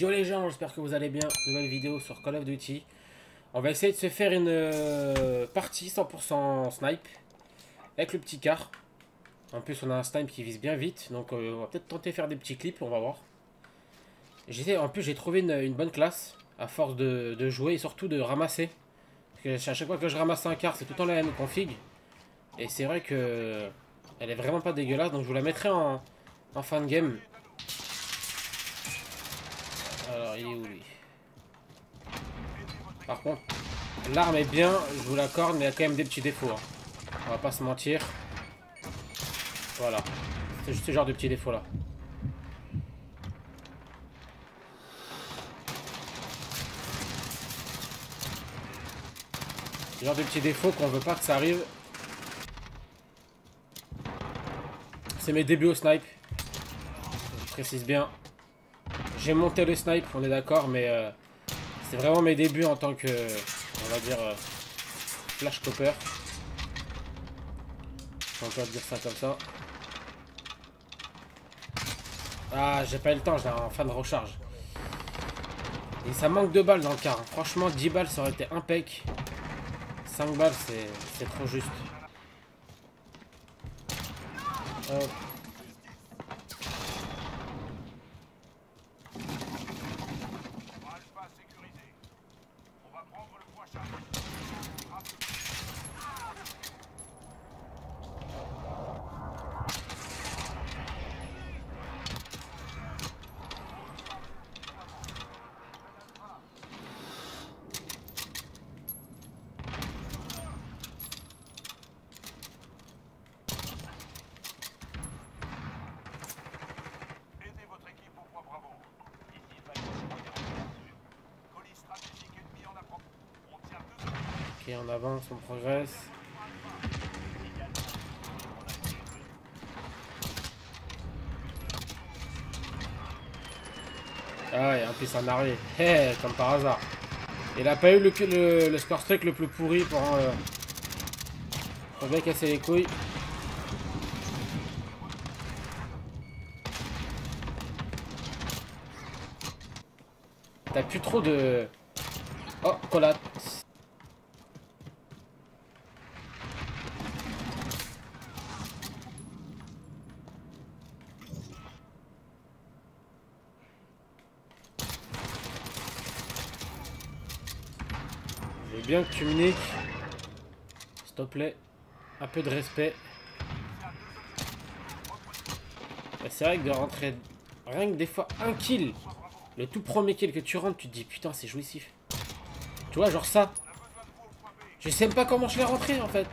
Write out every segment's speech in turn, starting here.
Yo les gens, j'espère que vous allez bien. Nouvelle vidéo sur Call of Duty. On va essayer de se faire une euh, partie 100% snipe avec le petit car. En plus, on a un snipe qui vise bien vite, donc euh, on va peut-être tenter de faire des petits clips, on va voir. En plus, j'ai trouvé une, bonne classe à force de, jouer et surtout de ramasser. Parce que à chaque fois que je ramasse un car, c'est tout le temps la même config. Et c'est vrai que elle est vraiment pas dégueulasse, donc je vous la mettrai en, en fin de game. Par contre, l'arme est bien, je vous l'accorde, mais il y a quand même des petits défauts. Hein. On va pas se mentir. Voilà. C'est juste ce genre de petits défauts là. Ce genre de petits défauts qu'on veut pas que ça arrive. C'est mes débuts au snipe. Je précise bien. J'ai monté le snipe, on est d'accord, mais euh, c'est vraiment mes débuts en tant que, on va dire, euh, flash copper. On peut dire ça comme ça. Ah, j'ai pas eu le temps, j'ai un fin de recharge. Et ça manque de balles dans le car. Franchement, 10 balles, ça aurait été impec. 5 balles, c'est trop juste. Hop. On avance, on progresse. Ah, et un plus en arrière. Hé, comme par hasard. Il a pas eu le, le, le score strike le plus pourri pour, euh, pour bien casser les couilles. T'as plus trop de... Oh, collate. Bien que tu me niques. S'il te plaît. Un peu de respect. C'est vrai que de rentrer rien que des fois un kill. Le tout premier kill que tu rentres, tu te dis putain c'est jouissif. Tu vois genre ça. Je sais même pas comment je l'ai rentré en fait.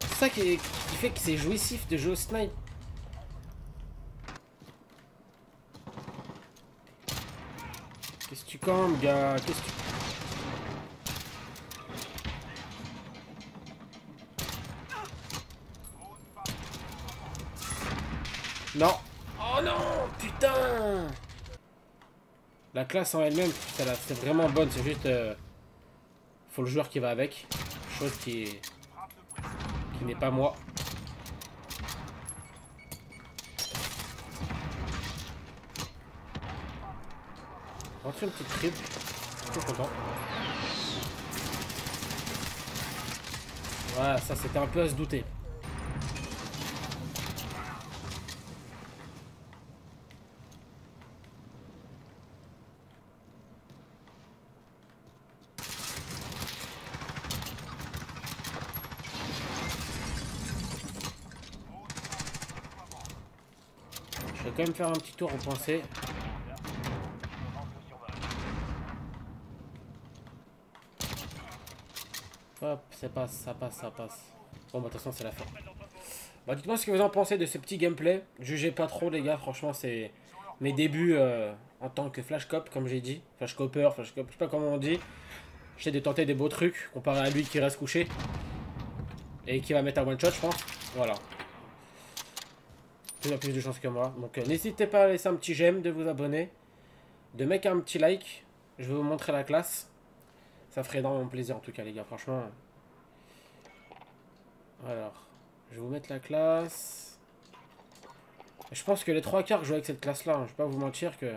C'est ça qui, qui fait que c'est jouissif de jouer au snipe. Qu'est-ce que tu camps, gars? Qu'est-ce que tu... Non. Oh non, putain La classe en elle-même, c'est vraiment bonne. C'est juste... Euh, faut le joueur qui va avec. Chose qui. Qui n'est pas moi. Rentrer une petite triple. Trop content. Voilà, ça c'était un peu à se douter. Quand même faire un petit tour au pensée. Hop, ça passe, ça passe, ça passe. Bon, bah, de toute façon, c'est la fin. Bah, dites-moi ce que vous en pensez de ce petit gameplay. Jugez pas trop, les gars. Franchement, c'est mes débuts euh, en tant que Flash Cop, comme j'ai dit. Flash Copper, Flash Cop, je sais pas comment on dit. J'essaie de tenter des beaux trucs, comparé à lui qui reste couché. Et qui va mettre un one shot, je pense. Voilà a plus de chance que moi. Donc euh, n'hésitez pas à laisser un petit j'aime, de vous abonner, de mettre un petit like. Je vais vous montrer la classe. Ça ferait énormément plaisir en tout cas les gars, franchement. Alors, je vais vous mettre la classe. Je pense que les trois quarts jouent avec cette classe là. Hein. Je vais pas vous mentir que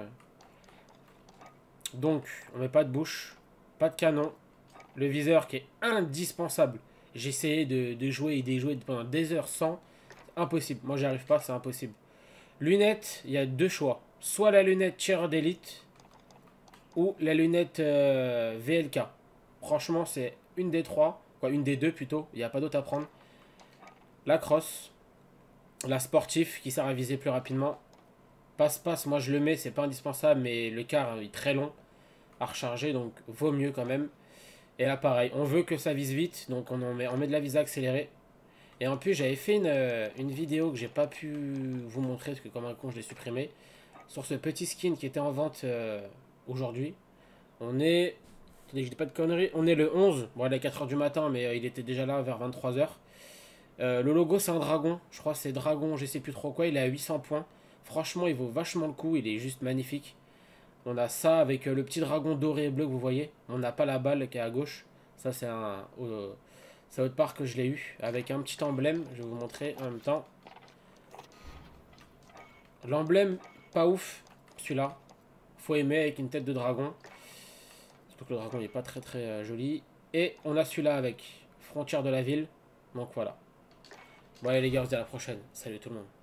Donc, on met pas de bouche, pas de canon. Le viseur qui est indispensable. J'ai essayé de, jouer et de jouer pendant des heures sans. Impossible. Moi, j'y arrive pas, c'est impossible. Lunettes, il y a deux choix. Soit la lunette Cher d'élite ou la lunette euh, VLK. Franchement, c'est une des trois. Quoi, une des deux plutôt. Il n'y a pas d'autre à prendre. La crosse. La sportif qui sert à viser plus rapidement. Passe-passe, moi je le mets, c'est pas indispensable, mais le quart est très long à recharger, donc vaut mieux quand même. Et là pareil, on veut que ça vise vite, donc on, en met, on met de la visée accélérée. Et en plus j'avais fait une, euh, une, vidéo que j'ai pas pu vous montrer, parce que comme un con je l'ai supprimé, sur ce petit skin qui était en vente euh, aujourd'hui. On est, je dis pas de conneries, on est le 11, bon il est 4h du matin, mais euh, il était déjà là vers 23h. le logo c'est un dragon, je crois c'est dragon, je sais plus trop quoi, il est à 800 points. Franchement, il vaut vachement le coup. Il est juste magnifique. On a ça avec le petit dragon doré et bleu que vous voyez. On n'a pas la balle qui est à gauche. Ça, c'est un... c'est autre part que je l'ai eu. Avec un petit emblème. Je vais vous montrer en même temps. L'emblème, pas ouf. Celui-là. Faut aimer avec une tête de dragon. Surtout que le dragon n'est pas très très euh, joli. Et on a celui-là avec frontière de la ville. Donc voilà. Bon allez les gars, on se dit à la prochaine. Salut tout le monde.